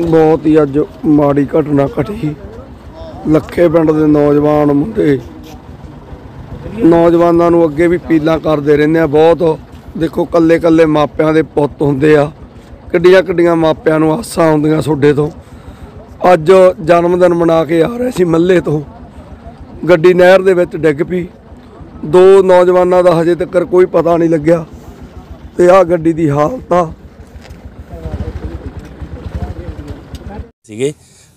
ਬਹੁਤ ਹੀ ਅੱਜ ਮਾੜੀ ਘਟਨਾ ਘਟੀ ਲੱਖੇ ਪਿੰਡ ਦੇ ਨੌਜਵਾਨ ਮੁੰਡੇ। ਨੌਜਵਾਨਾਂ ਨੂੰ ਅੱਗੇ ਵੀ ਪੀਲਾਂ ਕਰਦੇ ਰਹਿੰਦੇ ਆ। ਬਹੁਤ ਦੇਖੋ ਕੱਲੇ ਕੱਲੇ ਮਾਪਿਆਂ ਦੇ ਪੁੱਤ ਹੁੰਦੇ ਆ। ਕਿੱਡੀਆਂ ਕਿੱਡੀਆਂ ਮਾਪਿਆਂ ਨੂੰ ਆਸਾਂ ਹੁੰਦੀਆਂ ਤੁਹਾਡੇ ਤੋਂ। ਅੱਜ ਜਨਮ ਦਿਨ ਮਨਾ ਕੇ ਆ ਰਹੇ ਸੀ ਮੱਲੇ ਤੋਂ। ਗੱਡੀ ਨਹਿਰ ਦੇ ਵਿੱਚ ਡਿੱਗ ਪਈ। ਦੋ ਨੌਜਵਾਨਾਂ ਦਾ ਹਜੇ ਤੱਕ ਕੋਈ ਪਤਾ ਨਹੀਂ ਲੱਗਿਆ ਤੇ ਆ ਗੱਡੀ ਦੀ ਹਾਲਤ ਆ। ਸੀਗੇ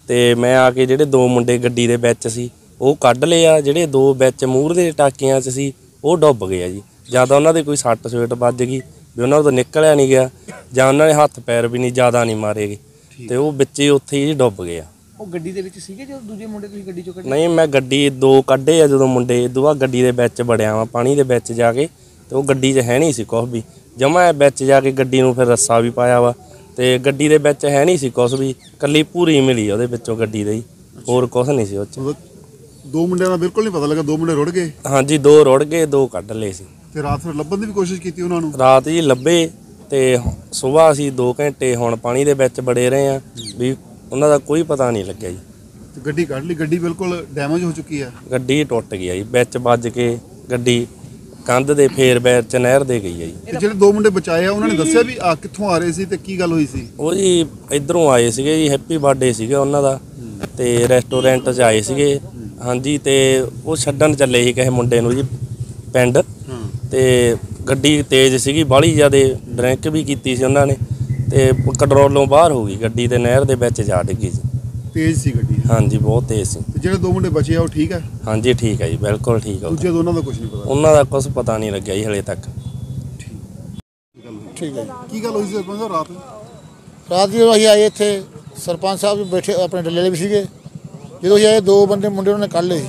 ਤੇ ਮੈਂ ਆ ਕੇ ਜਿਹੜੇ ਦੋ ਮੁੰਡੇ ਗੱਡੀ ਦੇ ਵਿੱਚ ਸੀ, ਉਹ ਕੱਢ ਲਏ ਆ ਜਿਹੜੇ ਦੋ ਵਿੱਚ ਮੂਹਰ ਦੇ ਟਾਕਿਆਂ 'ਚ ਸੀ, ਉਹ ਡੁੱਬ ਗਏ ਆ ਜੀ। ਜਾਂ ਤਾਂ ਉਹਨਾਂ ਦੇ ਕੋਈ ਸੱਟ ਸਵੇਟ ਵੱਜ ਗਈ ਵੀ ਉਹਨਾਂ ਤੋਂ ਨਿਕਲਿਆ ਨਹੀਂ ਗਿਆ, ਜਾਂ ਉਹਨਾਂ ਨੇ ਹੱਥ ਪੈਰ ਵੀ ਨਹੀਂ ਜ਼ਿਆਦਾ ਨਹੀਂ ਮਾਰੇਗੇ ਤੇ ਉਹ ਵਿੱਚ ਉੱਥੇ ਹੀ ਡੁੱਬ ਗਏ ਆ। ਉਹ ਗੱਡੀ ਦੇ ਵਿੱਚ ਸੀਗੇ ਜਦੋਂ ਦੂਜੇ ਮੁੰਡੇ ਤੁਸੀਂ ਗੱਡੀ ਚੋਂ ਕੱਢੇ? ਨਹੀਂ ਮੈਂ ਗੱਡੀ ਦੋ ਕੱਢੇ ਆ ਜਦੋਂ ਮੁੰਡੇ ਦੁਆ ਗੱਡੀ ਦੇ ਵਿੱਚ ਵੜਿਆ ਵਾਂ ਪਾਣੀ ਦੇ ਵਿੱਚ ਜਾ ਕੇ ਤੇ ਉਹ ਗੱਡੀ 'ਚ ਹੈ ਨਹੀਂ ਸੀ ਕੁਛ ਵੀ। ਜਮਾ ਵਿੱਚ ਜਾ ਕੇ ਗੱਡੀ ਨੂੰ ਫਿਰ ਰੱਸਾ ਵੀ ਪਾਇਆ ਵਾ ਤੇ ਗੱਡੀ ਦੇ ਵਿੱਚ ਹੈ ਨਹੀਂ ਸੀ ਕੁਛ ਵੀ ਕੱਲੀ ਪੂਰੀ ਮਿਲੀ ਉਹਦੇ ਵਿੱਚੋਂ ਗੱਡੀ ਦੇ ਹੀ ਹੋਰ ਕੁਛ ਨਹੀਂ ਸੀ ਉਹ 'ਚ। ਮਤਲਬ ਦੋ ਮੁੰਡਿਆਂ ਦਾ ਬਿਲਕੁਲ ਨਹੀਂ ਪਤਾ ਲੱਗਾ ਦੋ ਮੁੰਡੇ ਰੁੜ ਗਏ? ਹਾਂਜੀ ਦੋ ਰੁੜ ਗਏ ਦੋ ਕੱਢ ਲਏ ਸੀ। ਤੇ ਰਾਤ ਫਿਰ ਲੱਭਣ ਦੀ ਵੀ ਕੋਸ਼ਿਸ਼ ਕੀਤੀ ਉਹਨਾਂ ਨੂੰ? ਰਾਤ ਜੀ ਲੱਭੇ ਤੇ ਸਵੇਰ ਅਸੀਂ 2 ਘੰਟੇ ਹੁਣ ਪਾਣੀ ਦੇ ਵਿੱਚ ਬੜੇ ਰਹੇ ਆ ਵੀ ਉਹਨਾਂ ਦਾ ਕੋਈ ਪਤਾ ਨਹੀਂ ਲੱਗਿਆ ਜੀ। ਤੇ ਗੱਡੀ ਕੱਢ ਲਈ ਗੱਡੀ ਬਿਲਕੁਲ ਡੈਮੇਜ ਹੋ ਚੁੱਕੀ ਹੈ ਗੱਡੀ ਟੁੱਟ ਗਈ ਆ ਜੀ ਵਿੱਚ ਵੱਜ ਕੇ ਗੱਡੀ ਕੰਧ ਦੇ ਫੇਰ ਬੈਰ ਚ ਨਹਿਰ ਦੇ ਗਈ ਆ ਜੀ। ਤੇ ਜਿਹੜੇ ਦੋ ਮੁੰਡੇ ਬਚਾਏ ਆ ਉਹਨਾਂ ਨੇ ਦੱਸਿਆ ਵੀ ਆ ਕਿੱਥੋਂ ਆ ਰਹੇ ਸੀ ਤੇ ਕੀ ਗੱਲ ਹੋਈ ਸੀ? ਉਹ ਜੀ ਇਧਰੋਂ ਆਏ ਸੀਗੇ ਜੀ ਹੈਪੀ ਬਰਥਡੇ ਸੀਗਾ ਉਹਨਾਂ ਦਾ ਤੇ ਰੈਸਟੋਰੈਂਟ 'ਚ ਆਏ ਸੀਗੇ। ਹਾਂਜੀ ਤੇ ਉਹ ਛੱਡਣ ਚੱਲੇ ਸੀ ਕਿਸੇ ਮੁੰਡੇ ਨੂੰ ਜੀ ਪਿੰਡ। ਹਾਂ। ਤੇ ਗੱਡੀ ਤੇਜ਼ ਸੀਗੀ ਬਾਹਲੀ ਜ਼ਿਆਦੇ ਡਰਿੰਕ ਵੀ ਕੀਤੀ ਸੀ ਉਹਨਾਂ ਨੇ। ਤੇ ਕੰਟਰੋਲੋਂ ਬਾਹਰ ਹੋ ਗਈ ਗੱਡੀ ਤੇ ਨਹਿਰ ਦੇ ਵਿੱਚ ਜਾ ਡਿੱਗੀ ਸੀ। ਤੇਜ਼ ਸੀ ਗੱਡੀ ਹਾਂਜੀ ਬਹੁਤ ਤੇਜ਼ ਸੀ। ਤੇ ਜਿਹੜੇ ਦੋ ਮੁੰਡੇ ਬਚੇ ਆ ਉਹ ਠੀਕ ਹੈ ਹਾਂਜੀ ਠੀਕ ਹੈ ਜੀ ਬਿਲਕੁਲ ਠੀਕ ਆ। ਉਹ। ਦੂਜੇ ਦੋਨਾਂ ਦਾ ਕੁਝ ਨਹੀਂ ਪਤਾ? ਉਹਨਾਂ ਦਾ ਕੁਝ ਪਤਾ ਨਹੀਂ ਲੱਗਿਆ ਜੀ ਹਲੇ ਤੱਕ। ਠੀਕ। ਹੈ ਜੀ। ਕੀ ਗੱਲ ਹੋਈ ਸੀ ਸਰਪੰਚ ਸਾਹਿਬ ਰਾਤ? ਰਾਤ ਜਦੋਂ ਅਸੀਂ ਆਏ ਇੱਥੇ ਸਰਪੰਚ ਸਾਹਿਬ ਵੀ ਬੈਠੇ ਆਪਣੇ ਡੱਲੇ ਵਾਲੇ ਵੀ ਸੀਗੇ। ਜਦੋਂ ਅਸੀਂ ਆਏ ਦੋ ਬੰਦੇ ਮੁੰਡੇ ਉਹਨਾਂ ਨੇ ਕੱਢ ਲਏ ਸੀ।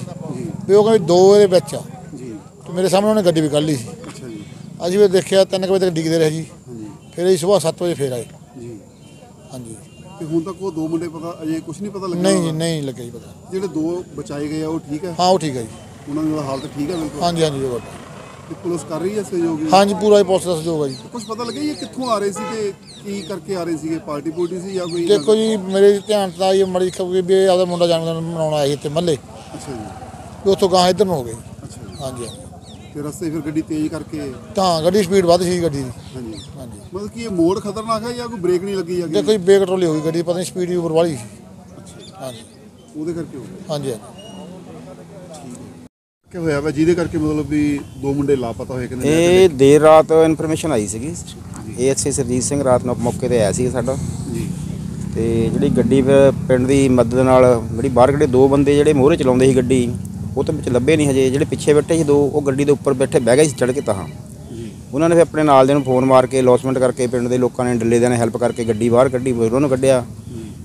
ਵੀ ਉਹ ਕਹਿੰਦੇ ਦੋ ਇਹਦੇ ਵਿੱਚ ਆ। ਜੀ। ਤੇ ਮੇਰੇ ਸਾਹਮਣੇ ਉਹਨੇ ਗੱਡੀ ਵੀ ਕੱਢ ਲਈ ਸੀ। ਅੱਛਾ ਜੀ। ਅਸੀਂ ਵੀ ਦੇਖਿਆ ਤਿੰਨ ਕੁ ਵਜੇ ਤੱਕ ਡਿੱਗਦੇ ਰਹੇ ਜੀ। ਫਿਰ ਅਸੀਂ ਸਵੇਰ 7 ਵਜੇ ਫੇਰ ਆਏ। ਜੀ। ਹਾਂਜੀ। ਤੇ ਹੁਣ ਤੱਕ ਉਹ ਦੋ ਮੁੰਡੇ ਪਤਾ ਅਜੇ ਕੁਝ ਨਹੀਂ ਪਤਾ ਲੱਗਾ ਨਹੀਂ ਜੀ ਨਹੀਂ ਲੱਗਿਆ ਜੀ ਪਤਾ। ਜਿਹੜੇ ਦੋ ਬਚਾਏ ਗਏ ਆ ਉਹ ਠੀਕ ਹੈ ਹਾਂ ਉਹ ਠੀਕ ਹੈ ਜੀ। ਉਹਨਾਂ ਦੀ ਹਾਲਤ ਠੀਕ ਹੈ ਬਿਲਕੁਲ? ਹਾਂਜੀ ਹਾਂਜੀ ਜੋ ਤੇ ਪੁਲਿਸ ਕਰ ਰਹੀ ਹੈ ਸਹਿਯੋਗ? ਹਾਂਜੀ ਪੂਰਾ ਹੀ ਪੁਲਿਸ ਦਾ ਸਹਿਯੋਗ ਹੈ ਜੀ। ਕੁਝ ਪਤਾ ਲੱਗਿਆ ਇਹ ਕਿੱਥੋਂ ਆ ਰਹੇ ਸੀ ਤੇ ਕੀ ਕਰਕੇ ਆ ਰਹੇ ਸੀਗੇ? ਪਾਰਟੀ ਪੂਰਟੀ ਸੀ ਜਾਂ ਕੋਈ ਦੇਖੋ ਜੀ ਮੇਰੇ ਧਿਆਨ ਤਾਂ ਇਹ ਮੜੀ ਖਬਰ ਵੀ ਇਹ ਆਪਦਾ ਮੁੰਡਾ ਜਨਮ ਦਿਨ ਮਨਾਉਣ ਆਇਆ ਸੀ ਇੱਥੇ ਮੱਲੇ। ਅੱਛਾ ਜੀ। ਵੀ ਉੱਥੋਂ ਗਾਂ ਇੱਧਰ ਨੂੰ ਹੋ ਗਏ। ਅੱਛਾ ਜੀ। ਹਾਂਜੀ ਹਾਂਜੀ। ਤੇ ਰਸਤੇ ਫਿਰ ਗੱਡੀ ਤੇਜ਼ ਕਰਕੇ? ਤਾਂ ਗੱਡੀ ਸਪੀਡ ਵੱਧ ਸੀ ਗੱਡੀ ਦੀ। ਹਾਂਜੀ। ਹਾਂਜੀ। ਮਤਲਬ ਕਿ ਇਹ ਮੋੜ ਖਤਰਨਾਕ ਹੈ ਜਾਂ ਕੋਈ ਬ੍ਰੇਕ ਨਹੀਂ ਲੱਗੀ ਹੈਗੀ? ਦੇਖੋ ਜੀ ਬੇਕੰਟਰੋਲੀ ਹੋ ਗਈ ਗੱਡੀ ਪਤਾ ਨਹੀਂ ਸਪੀਡ ਵੀ ਉੱਪਰ ਵਾਲੀ ਸੀ। ਹਾਂਜੀ। ਉਹਦੇ ਕਰਕੇ ਹੋ ਗਿਆ? ਹਾਂਜੀ ਹਾਂਜੀ। ਕੀ ਹੋਇਆ ਵਾ? ਜਿਹਦੇ ਕਰਕੇ ਮਤਲਬ ਵੀ ਦੋ ਮੁੰਡੇ ਲਾਪਤਾ ਹੋਏ ਕਹਿੰਦੇ ਇਹ ਦੇਰ ਰਾਤ ਇਨਫੋਰਮੇਸ਼ਨ ਆਈ ਸੀਗੀ। ਏਐਸਏ ਸਰਜੀਤ ਸਿੰਘ ਰਾਤ ਨੂੰ ਮੌਕੇ ਤੇ ਆਇਆ ਸੀ ਸਾਡਾ। ਜੀ। ਤੇ ਜਿਹੜੀ ਗੱਡੀ ਫਿਰ ਪਿੰਡ ਦੀ ਮਦਦ ਨਾਲ ਜਿਹੜੀ ਬਾਹਰ ਖੜੇ ਦੋ ਬੰਦੇ ਜਿਹੜੇ ਮੋਹਰੇ ਚਲਾਉਂਦੇ ਸੀ ਗੱਡੀ ਉਹ ਤਾਂ ਵਿੱਚ ਲੱਭੇ ਨਹੀਂ ਹਜੇ ਜਿਹੜੇ ਪਿੱਛੇ ਬੈਠੇ ਸੀ ਦੋ ਉਹ ਗੱਡੀ ਦੇ ਉੱਪਰ ਬੈਠੇ ਬਹਿ ਗਏ ਸੀ ਚੜ੍ਹ ਕੇ ਤਾਂ ਜੀ ਉਹਨਾਂ ਨੇ ਫਿਰ ਆਪਣੇ ਨਾਲ ਦੇ ਨੂੰ ਫੋਨ ਮਾਰ ਕੇ ਲੌਸਮੈਂਟ ਕਰਕੇ ਪਿੰਡ ਦੇ ਲੋਕਾਂ ਨੇ ਡੱਲੇ ਦੇ ਨੇ ਹੈਲਪ ਕਰਕੇ ਗੱਡੀ ਬਾਹਰ ਕੱਢੀ ਉਹਨੂੰ ਕੱਢਿਆ।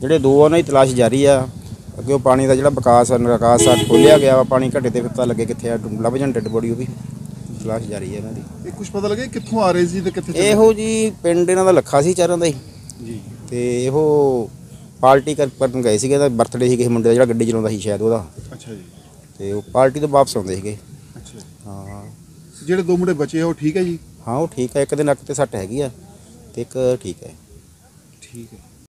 ਜਿਹੜੇ ਦੋ ਉਹਨਾਂ ਦੀ ਤਲਾਸ਼ ਜਾਰੀ ਆ। ਅੱਗੇ ਉਹ ਪਾਣੀ ਦਾ ਜਿਹੜਾ ਵਿਕਾਸ ਆ ਨਿਕਾਸ ਆ ਖੋਲਿਆ ਗਿਆ ਵਾ ਪਾਣੀ ਘਟੇ ਤੇ ਪਤਾ ਲੱਗੇ ਕਿੱਥੇ ਆ ਲੱਭ ਜਾਣ ਡੈਡ ਬੋਡੀ ਉਹ ਵੀ। ਤਲਾਸ਼ ਜਾਰੀ ਹੈ ਇਹਨਾਂ ਦੀ। ਇਹ ਕੁਝ ਪਤਾ ਲੱਗਿਆ ਕਿੱਥੋਂ ਆ ਰਹੇ ਸੀ ਤੇ ਕਿੱਥੇ? ਇਹੋ ਜੀ ਪਿੰਡ ਇਹਨਾਂ ਦਾ ਲੱਖਾ ਸੀ ਚਾਰਾਂ ਦਾ ਹੀ। ਜੀ। ਤੇ ਇਹੋ ਪਾਰਟੀ ਕਰ- ਕਰਨ ਗਏ ਸੀਗੇ ਦਾ ਬਰਥਡੇ ਸੀ ਕਿਸੇ ਮੁੰਡੇ ਦਾ ਜਿਹੜਾ ਗੱਡੀ ਚਲਾਉਂਦਾ ਸੀ ਸ਼ਾਇਦ ਉਹਦਾ। ਅੱਛਾ ਜੀ। ਤੇ ਉਹ ਪਾਰਟੀ ਤੋਂ ਵਾਪਸ ਆਉਂਦੇ ਸੀਗੇ। ਅੱਛਾ। ਹਾਂ। ਜਿਹੜੇ ਦੋ ਮੁੰਡੇ ਬਚੇ ਆ ਉਹ ਠੀਕ ਹੈ ਜੀ? ਹਾਂ ਉਹ ਠੀਕ ਹੈ ਇੱਕ ਦੇ ਨੱਕ ਤੇ ਸੱਟ ਹੈਗੀ ਆ ਤੇ ਇੱਕ ਠੀਕ ਹੈ ਠੀਕ ਹੈ